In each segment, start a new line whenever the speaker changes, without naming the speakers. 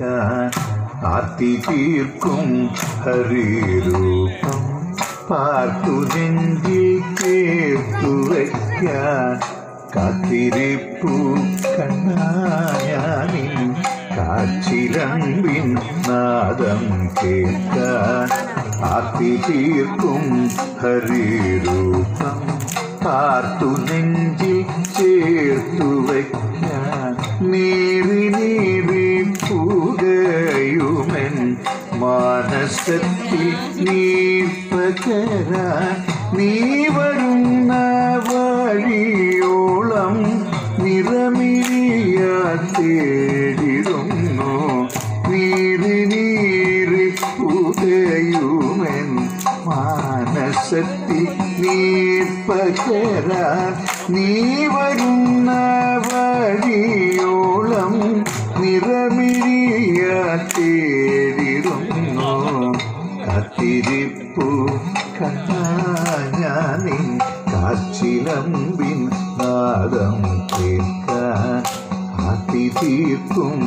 ആർത്തി തീർക്കും ഹരിരൂപം. പാർത്തു നെഞ്ചിൽ ചേർത്തു വയ്ക്കാൻ കാത്തിരിപ്പു കണ്ണായാനിൻ. കാച്ചിലമ്പിൻ നാദം കേൾക്കാൻ ആർത്തി തീർക്കും ഹരിരൂപം. പാർത്തു നെഞ്ചിൽ ചേർത്തു വയ്ക്കാൻ നീറി നീറി പുകയുമൻ മാനസത്തിൽ നീ പകരാൻ നീ വരുന്ന വഴിയോളം നിറമിഴിയ തേടിരുന്നു നീറി നീറി പുകയുമൻ മാനസത്തിൽ നീ പകരാൻ നീ വരുന്ന നിറമിഴിയ തേടിടുന്നു. കാത്തിരിപ്പു കണ്ണാഞ്ഞാനിൻ കാച്ചിലമ്പിൻ നാദം കേൾക്കാൻ ആത്തി തീർക്കും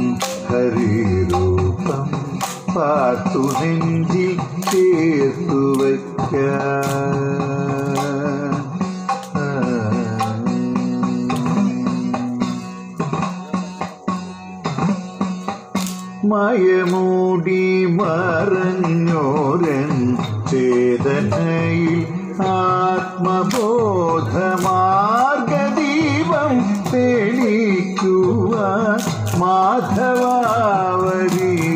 ഹരിരൂപം പാർത്തു നെഞ്ചിൽ ചേർത്തു മയമൂടി മറഞ്ഞോരൻ ചേതനയിൽ ആത്മബോധമാർഗദീപം തെളിക്കുക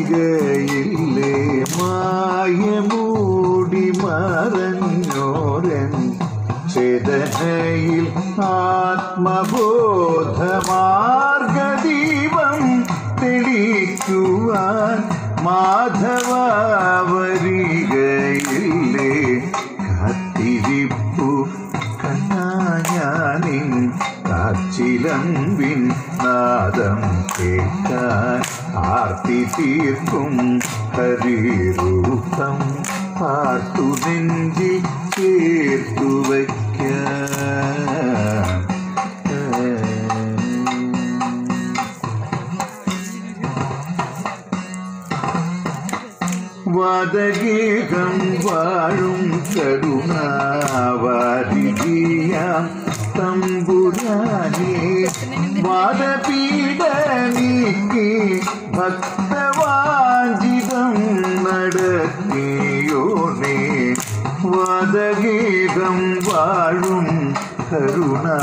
മാധവാവരികയില്ലേ? മായമൂടി മറഞ്ഞോരൻ ചേതനയിൽ ആത്മബോധമാർഗദീപം തെളിക്കുവാൻ മാധവാവരികയില്ലേ? കത്തിരിപ്പു കണ്ണാഞ്ഞാനിൻ കാച്ചിലമ്പിൻ നാദം കേട്ടാൻ ആർത്തി തീർക്കും ഹരിരൂപം പാർത്തു നെഞ്ചി ചേർത്തു വയ്ക്കാൻ. വദഗീതം വാഴും കരുണാവാരിയാം തമ്പുരാനേ. വാദപീഠ നീക്കി ഭക്തവാഞ്ചിതം നടത്തിയോനേ. വാദഗീതം വാഴും കരുണ